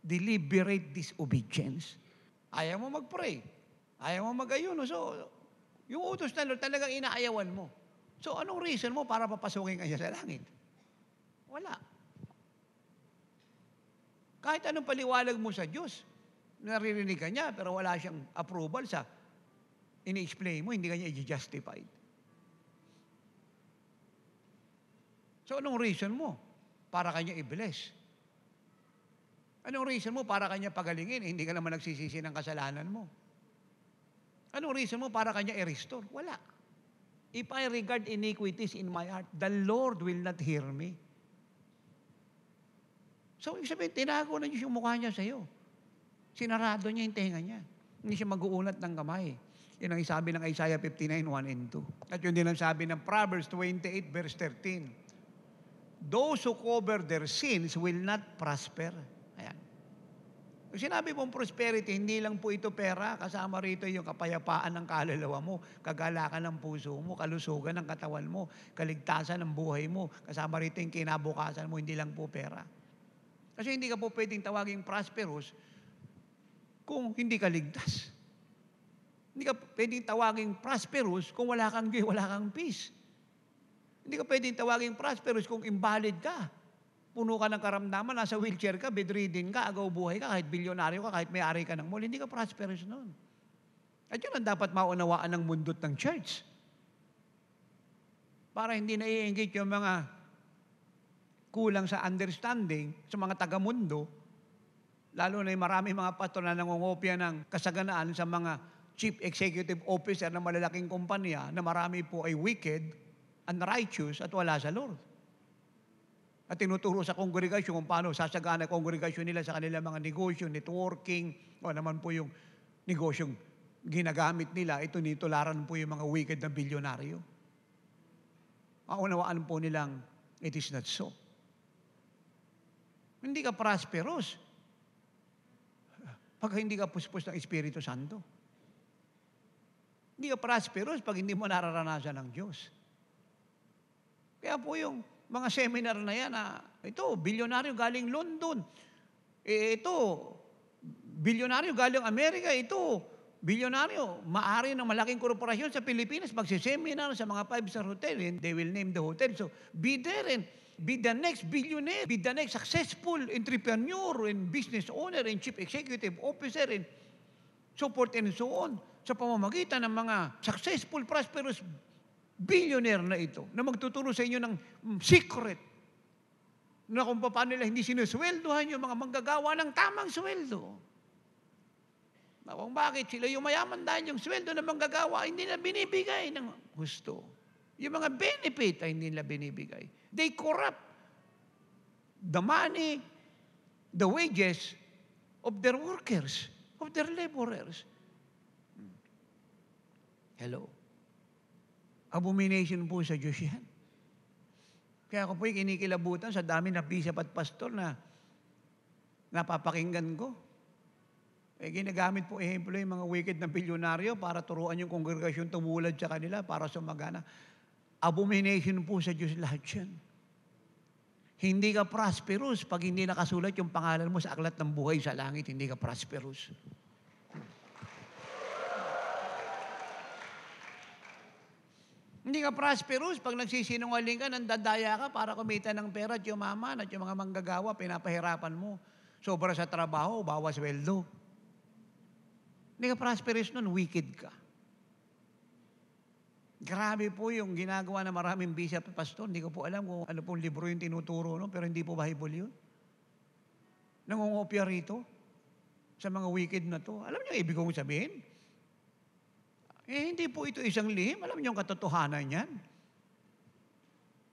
Deliberate disobedience. Ayaw mo mag-pray. Ayaw mo mag-ayuno. So, yung utos na Lord talagang inaayawan mo. So, anong reason mo para papasukin ka niya sa langit? Wala. Kahit anong paliwalag mo sa Diyos, naririnig ka niya, pero wala siyang approval sa ini-explain mo, hindi kanya i-justified. So, anong reason mo? Para kanya i-bless. Anong reason mo para kanya pagalingin? Hindi ka naman nagsisisi ng kasalanan mo. Anong reason mo para kanya i-restore? Wala. If I regard iniquities in my heart, the Lord will not hear me. So, ibig sabihin, tinago na Diyos yung mukha niya sa'yo. Sinarado niya yung tenga niya. Hindi siya mag-uunat ng kamay. Yun ang sabi ng Isaiah 59, 1 and 2. At yun din ang sabi ng Proverbs 28, verse 13. Those who cover their sins will not prosper. Ayan. Kung sinabi mong prosperity, hindi lang po ito pera, kasama rito yung kapayapaan ng kaluluwa mo, kagalakan ng puso mo, kalusugan ng katawan mo, kaligtasan ng buhay mo, kasama rito yung kinabukasan mo, hindi lang po pera. Kasi hindi ka po pwedeng tawaging prosperous kung hindi ka ligtas. Hindi ka pwedeng tawaging prosperous kung wala kang joy, wala kang peace. Hindi ka pwedeng tawaging prosperous kung invalid ka. Puno ka ng karamdaman, nasa wheelchair ka, bedridden ka, agaw buhay ka, kahit bilyonaryo ka, kahit may-ari ka ng mall, hindi ka prosperous noon. At yun ang dapat maunawaan ng mundot ng church. Para hindi na-engage yung mga kulang sa understanding sa mga taga-mundo, lalo na yung marami mga pastor na nangungopia ng kasaganaan sa mga chief executive officer ng malalaking kumpanya na marami po ay wicked, unrighteous, at wala sa Lord. At tinuturo sa kongregasyon kung paano sasagana ang kongregasyon nila sa kanilang mga negosyo, networking, o naman po yung negosyong ginagamit nila, ito nitularan po yung mga wicked na bilyonaryo. Maunawaan po nilang it is not so. Hindi ka prosperous pag hindi ka puspos ng Espiritu Santo. Hindi ka prosperous pag hindi mo nararanasan ng Diyos. Kaya po yung mga seminar na yan, na, ito, bilyonaryo galing London. Eh, ito, bilyonaryo galing Amerika. Ito, bilyonaryo, maari ng malaking korporasyon sa Pilipinas, magsiseminar sa mga five-star hotel, and they will name the hotel. So, be there and be the next billionaire, be the next successful entrepreneur and business owner and chief executive officer and so forth and so on sa pamamagitan ng mga successful, prosperous billionaire na ito na magtuturo sa inyo ng mm, secret na kung paano nila hindi sinusweldohan yung mga manggagawa ng tamang sweldo. Kung bakit sila yung mayaman dahil yung sweldo ng manggagawa hindi na binibigay ng gusto. Yung mga benefit ay hindi nila binibigay. They corrupt the money, the wages of their workers, of their laborers. Hello. Abomination po sa Diyos yan. Kaya ako po'y kinikilabutan sa dami na bishop at pastor na napapakinggan ko. Eh, ginagamit po ehemplo yung mga wicked na bilyonaryo para turuan yung kongregasyon tumulad sa kanila para sumagana. Abomination po sa Diyos lahat yan. Hindi ka prosperous pag hindi nakasulat yung pangalan mo sa aklat ng buhay sa langit, hindi ka prosperous. Hindi ka prosperous pag nagsisinungaling ka, nandadaya ka para kumita ng pera at yumaman at yung mga manggagawa, pinapahirapan mo. Sobra sa trabaho, bawas sweldo. Hindi ka prosperous nun, wicked ka. Grabe po yung ginagawa ng maraming bishop at pastor. Hindi ko po alam kung ano pong libro yung tinuturo, no? pero hindi po Bible yun. Nangungopia rito sa mga wicked na to. Alam niyo, ibig kong sabihin, eh, hindi po ito isang lihim. Alam niyo ang katotohanan yan.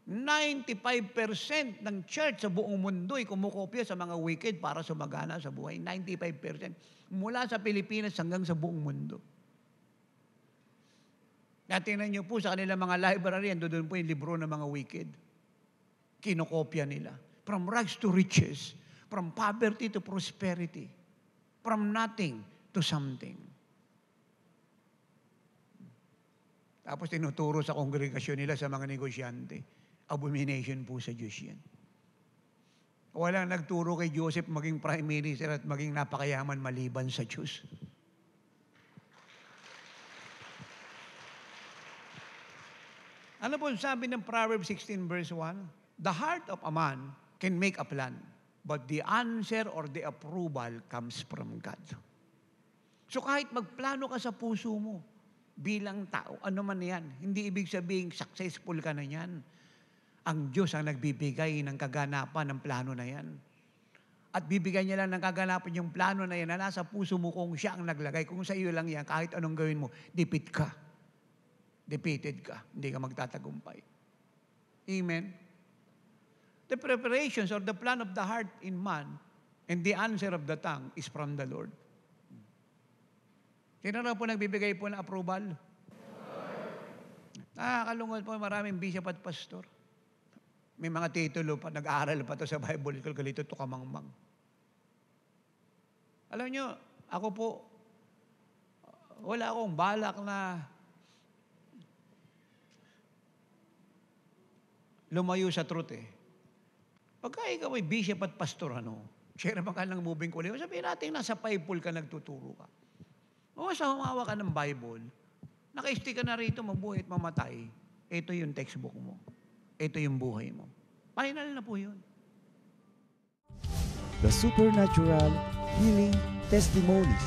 95% ng church sa buong mundo ay kumukopya sa mga wicked para sumagana sa buhay. 95%. Mula sa Pilipinas hanggang sa buong mundo. Natingnan niyo po sa kanilang mga library, ando doon po yung libro ng mga wicked. Kinokopya nila. From rags to riches. From poverty to prosperity. From nothing to something. Tapos tinuturo sa kongregasyon nila sa mga negosyante. Abomination po sa Diyos yan. Walang nagturo kay Joseph maging prime minister at maging napakayaman maliban sa Diyos. Ano po sabi ng Proverbs 16 verse 1? The heart of a man can make a plan, but the answer or the approval comes from God. So kahit magplano ka sa puso mo, bilang tao, ano man yan, hindi ibig sabihin successful ka na yan. Ang Diyos ang nagbibigay ng kaganapan ng plano na yan. At bibigyan niya lang ng kaganapan yung plano na yan na nasa puso mo kung siya ang naglagay. Kung sa iyo lang yan, kahit anong gawin mo, dipit ka. Defeated ka. Hindi ka magtatagumpay. Amen? The preparations or the plan of the heart in man and the answer of the tongue is from the Lord. Sino na po nagbibigay po ng approval? Nakakalungkot po maraming bishop at pastor. May mga titulo pa, nag-aaral pa to sa Bible kalito to kamangmang. Alam nyo, ako po, wala akong balak na lumayo sa truth eh. Pagka ikaw ay bishop at pastor, ano, share naman ka ng moving ko, sabihin natin, nasa Bible ka nagtuturo ka. O sa humawa ka ng Bible, naka-stick ka na rito, mabuhay at mamatay, ito yung textbook mo. Ito yung buhay mo. Final na po yun. The Supernatural Healing Testimonies.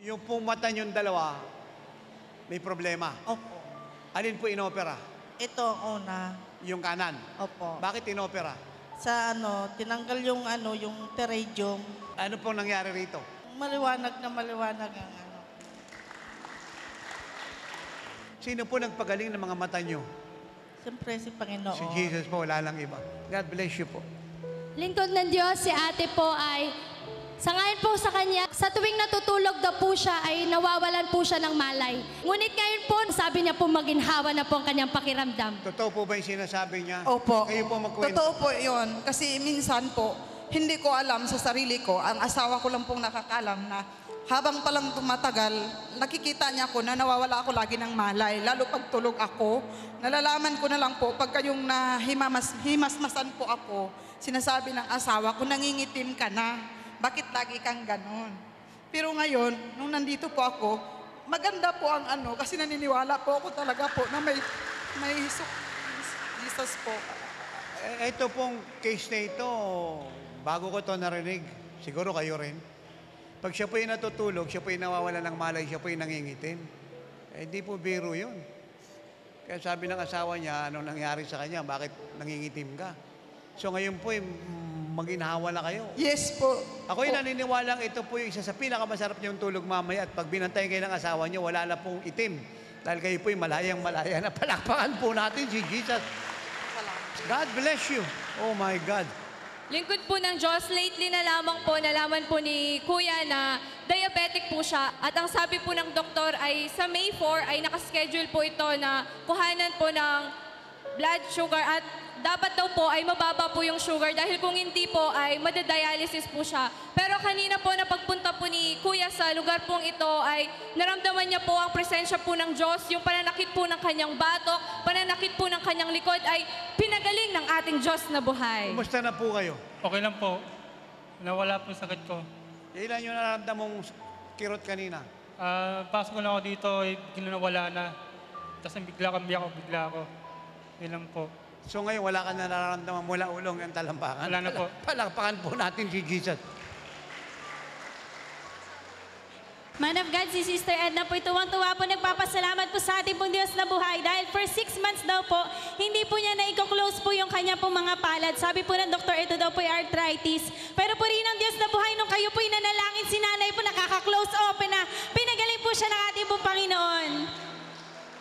Yung pong mata niyong dalawa, may problema. Opo. Alin po inopera? Ito una. Yung kanan. Opo. Bakit inopera? Sa ano, tinanggal yung ano, yung terradium. Ano pong nangyari rito? Maliwanag na maliwanag ang ano. Sino po nagpagaling ng mga mata niyo? Siyempre si Panginoon. Si Jesus po, wala lang iba. God bless you po. Lingkod ng Diyos, si ate po ay, sangayon po sa kanya, sa tuwing natutulog daw po siya ay nawawalan po siya ng malay. Ngunit ngayon po, sabi niya po maginhawa na po ang kanyang pakiramdam. Totoo po ba yung sinasabi niya? Opo. Kayo po magkwento. Totoo po yun. Kasi minsan po, hindi ko alam sa sarili ko, ang asawa ko lang pong nakakalam na habang palang tumatagal, nakikita niya ko na nawawala ako lagi ng malay. Lalo pag tulog ako, nalalaman ko na lang po, pagka yung nahimamas, himasmasan po ako, sinasabi ng asawa ko, nangingitim ka na. Bakit lagi kang ganon? Pero ngayon, nung nandito po ako, maganda po ang ano, kasi naniniwala po ako talaga po na may, may Jesus Jesus po. Eh, Ito pong case na ito, bago ko to narinig, siguro kayo rin. Pag siya po yung natutulog, siya po yung nawawala ng malay, siya po yung nangingitim. Eh, di po biro yun. Kaya sabi ng asawa niya, anong nangyari sa kanya, bakit nangingitim ka? So ngayon po, maginhawa na kayo. Yes po. Ako yung naniniwalang ito po yung isa sa pinakamasarap niyong tulog mamaya at pag binantay kayo ng asawa niyo, wala na pong itim. Dahil kayo po yung malayang malaya na palakpakan po natin si Jesus. God bless you. Oh my God. Lingkod po ng Diyos, lately na lamang po, nalaman po ni Kuya na diabetic po siya. At ang sabi po ng doktor ay sa May 4 ay nakaschedule po ito na kuhanan po ng blood sugar at dapat daw po ay mababa po yung sugar dahil kung hindi po ay madadialysis po siya. Pero kanina po na pagpunta po ni Kuya sa lugar pong ito ay naramdaman niya po ang presensya po ng Diyos, yung pananakit po ng kanyang batok, pananakit po ng kanyang likod ay pinagaling ng ating Diyos na buhay. Kumusta na po kayo? Okay lang po. Nawala po sakit ko. Ilan yung nararamdaman mong kirot kanina? Ah, pasok ko lang ako dito, eh, bigla nawala na. Tapos bigla kami ako, bigla ako. Yun lang po. So ngayon, wala ka na nararamdaman mula ulong ang talampakan? Wala na po. [laughs] Palakpakan po natin si Jesus. Man of God, si Sister Edna po tuwang-tuwa po nagpapasalamat po sa ating pong Diyos na buhay dahil for six months daw po, hindi po niya na-close po yung kanya pong mga palad. Sabi po ng doktor, ito daw po yung arthritis. Pero po rin ang Diyos na buhay nung kayo po nanalangin, si nanay po nakaka-close open na. Pinagaling po siya ng ating pong Panginoon.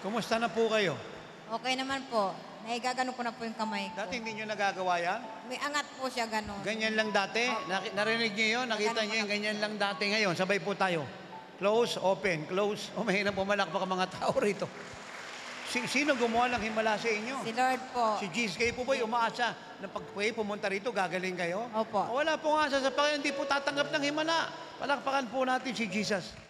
Kumusta na po kayo? Okay naman po. Naigagano ko na po yung kamay ko. Dati hindi nyo nagagawa yan? May angat po siya ganon. Ganyan lang dati? Naki- narinig niyo yun? Nakita niyo yung ganyan lang dati ngayon? Sabay po tayo. Close, open, close. O mahina pumalakpak ang mga tao rito. Si, sino gumawa ng himala sa inyo? Si Lord po. Si Jesus, kayo po ba yung umaasa na pag kayo pumunta rito, gagaling kayo? Opo. Wala pong asa sa Panginoon, hindi po tatanggap ng himala. Palakpakan po natin si Jesus.